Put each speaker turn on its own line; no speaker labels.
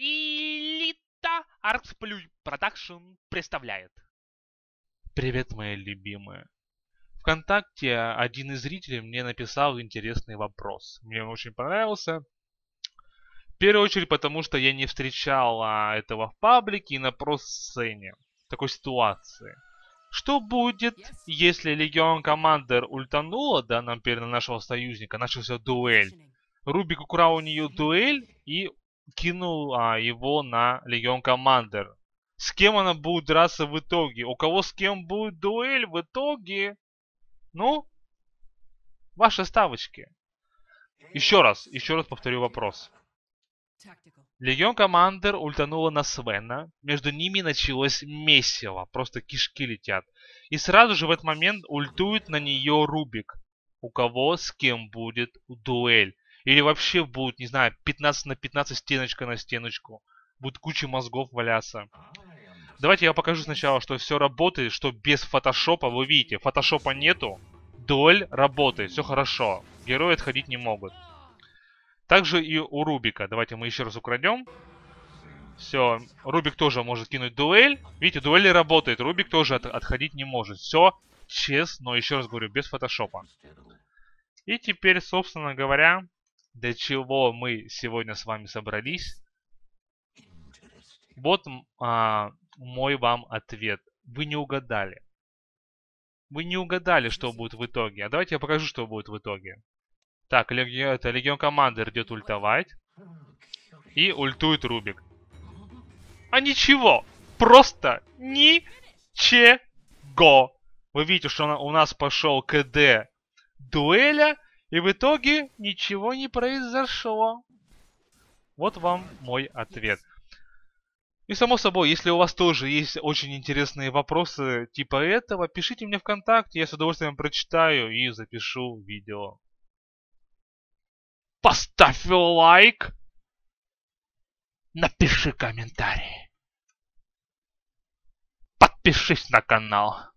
Элита Арксплюй Продакшн представляет. Привет, мои любимые. Вконтакте один из зрителей мне написал интересный вопрос. Мне он очень понравился. В первую очередь потому, что я не встречал этого в паблике и на про-сцене. Такой ситуации. Что будет, если Legion Commander ультанула, да, нам перед нашего союзника, начался дуэль. Рубик украл у нее дуэль и кинул а, его на Легион Командер. С кем она будет драться в итоге? У кого с кем будет дуэль в итоге? Ну, ваши ставочки. Еще раз, еще раз повторю вопрос. Легион Командер ультанула на Свена. Между ними началось месиво. Просто кишки летят. И сразу же в этот момент ультует на нее Рубик. У кого с кем будет дуэль. Или вообще будет, не знаю, 15 на 15 стеночка на стеночку. Будет куча мозгов валяться. Давайте я покажу сначала, что все работает, что без фотошопа, вы видите, фотошопа нету. Дуэль работает, все хорошо. Герои отходить не могут. Также и у Рубика. Давайте мы еще раз украдем. Все, Рубик тоже может кинуть дуэль. Видите, дуэль работает. Рубик тоже от, отходить не может. Все честно, еще раз говорю, без фотошопа. И теперь, собственно говоря, для чего мы сегодня с вами собрались. Вот а, мой вам ответ. Вы не угадали. Вы не угадали, что будет в итоге. А давайте я покажу, что будет в итоге. Так, легион, это Легион Командер идет ультовать. И ультует Рубик. А ничего. Просто ничего. Вы видите, что у нас пошел КД дуэля. И в итоге ничего не произошло. Вот вам мой ответ. И само собой, если у вас тоже есть очень интересные вопросы типа этого, пишите мне ВКонтакте, я с удовольствием прочитаю и запишу видео. Поставь лайк, напиши комментарий, подпишись на канал.